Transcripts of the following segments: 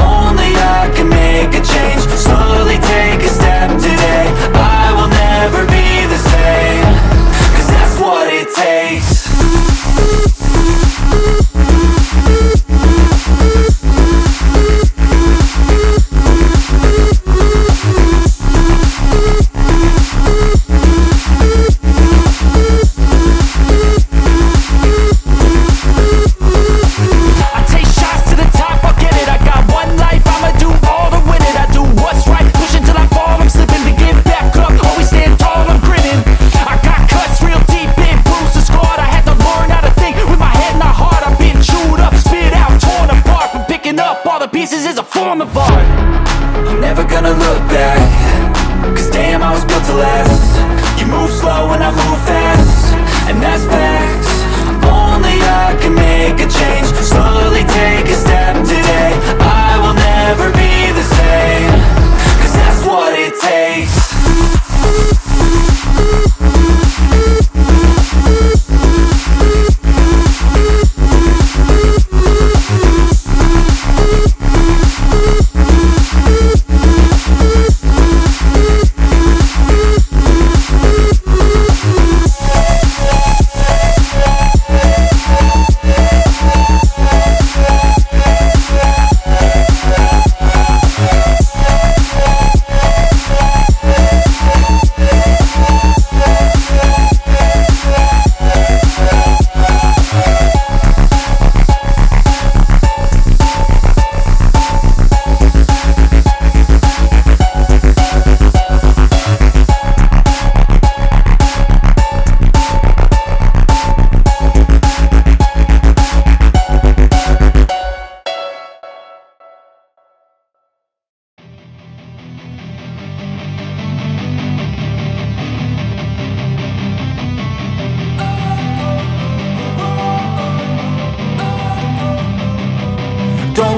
Only I can make a change. Slowly take a step today. I will never be the same. Cause that's what it takes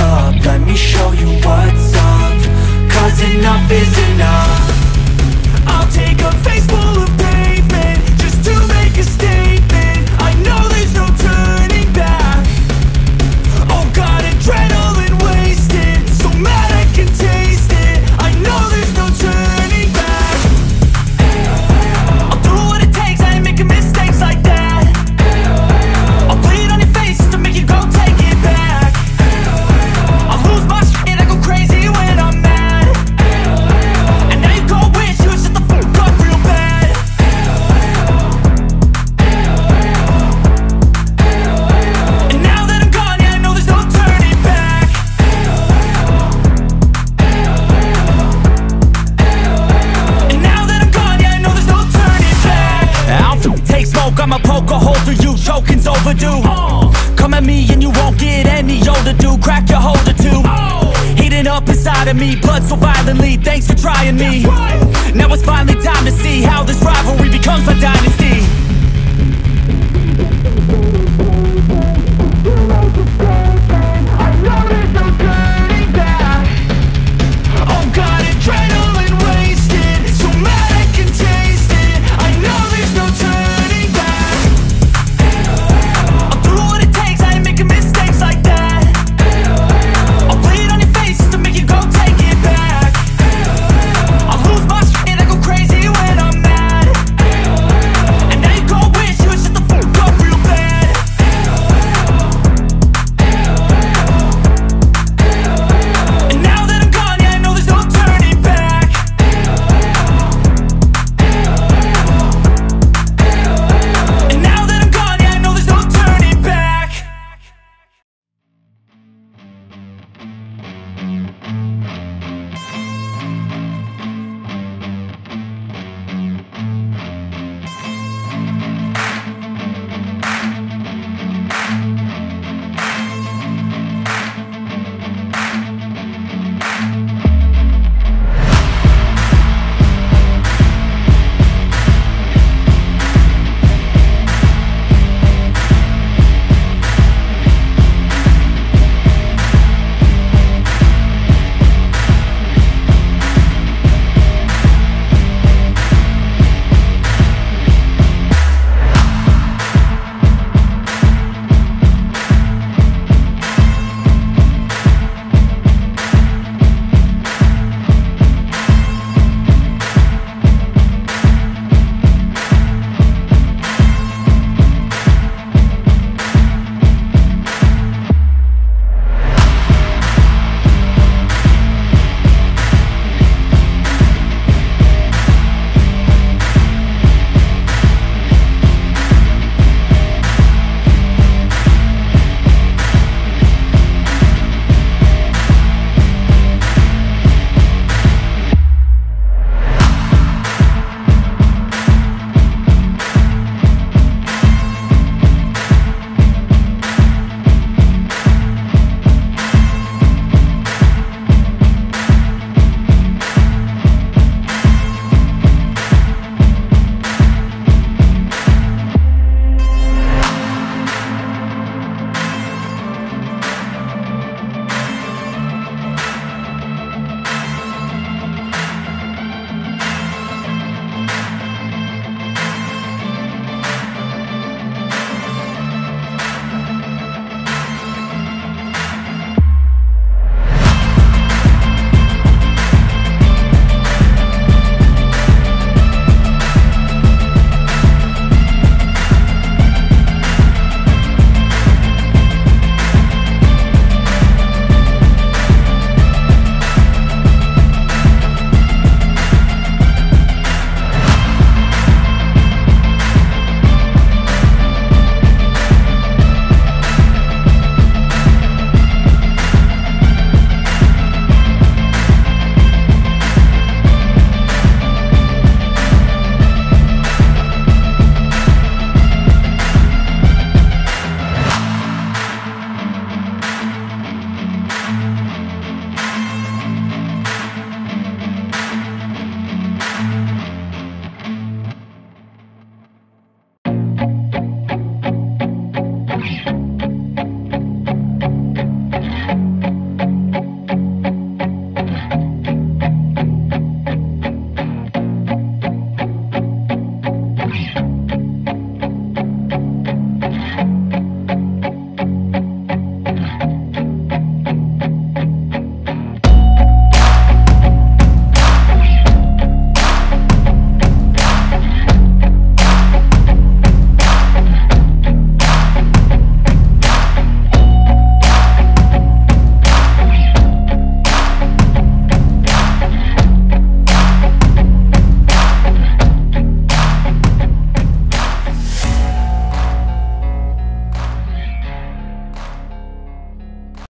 up. Let me show you what's up. Cause enough is enough crack your holder too Heating up inside of me, blood so violently, thanks for trying me. Now it's finally time to see how this rivalry becomes my dynasty